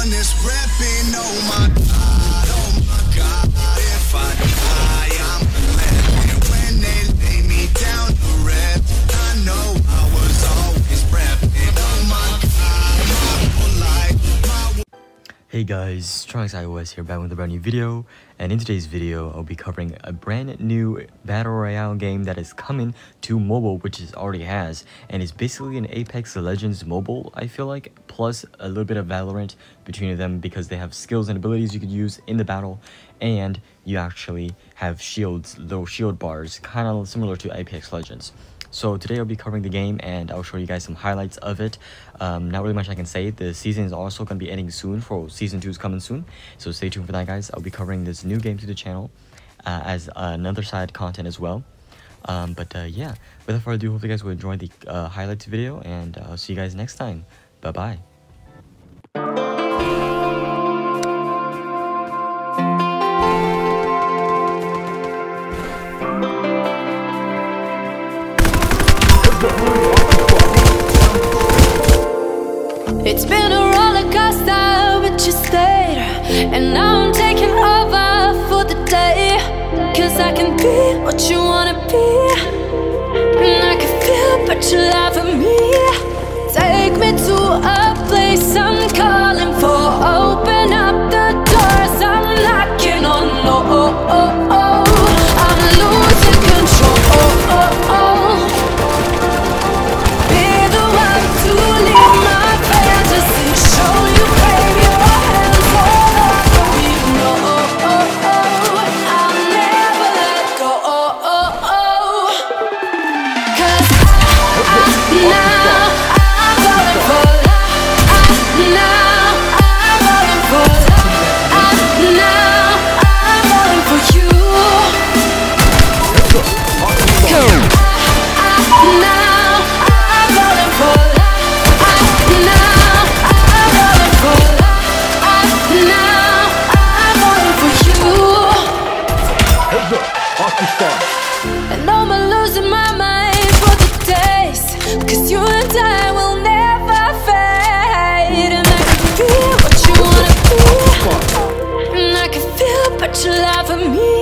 one that's repping. Oh my Hey guys, Tronix here back with a brand new video. And in today's video I'll be covering a brand new battle royale game that is coming to mobile which it already has. And it's basically an Apex Legends mobile I feel like plus a little bit of Valorant between them because they have skills and abilities you could use in the battle. And you actually have shields, little shield bars kind of similar to Apex Legends. So today I'll be covering the game and I'll show you guys some highlights of it. Um, not really much I can say. The season is also going to be ending soon for season 2 is coming soon. So stay tuned for that guys. I'll be covering this new game to the channel uh, as another side content as well. Um, but uh, yeah, without further ado, hope you guys will enjoy the uh, highlights video and uh, I'll see you guys next time. Bye bye It's been a roller coaster, but you stayed. And now I'm taking over for the day. Cause I can be what you wanna be. And I can feel, but you lie for me. Take me to a place I'm calling. now. Cause you and I will never fade. And I can be what you wanna be And I can feel but you love me.